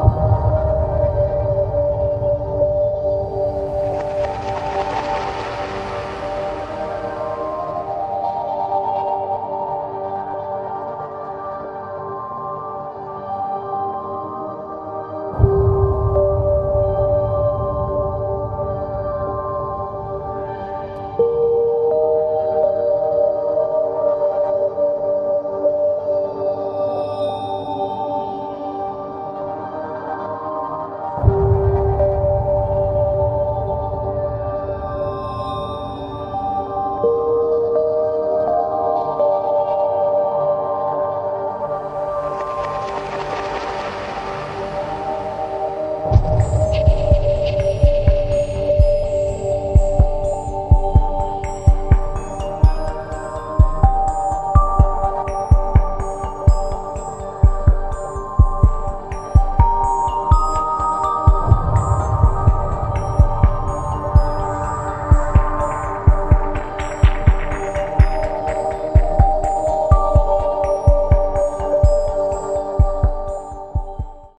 Bye.